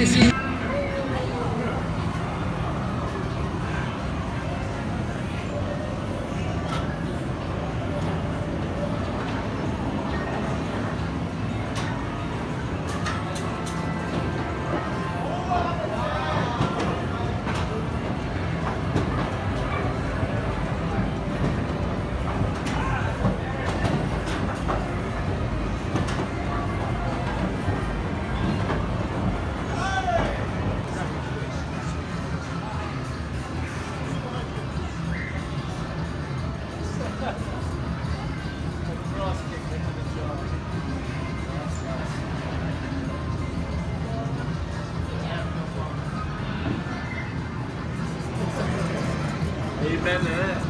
decir Amen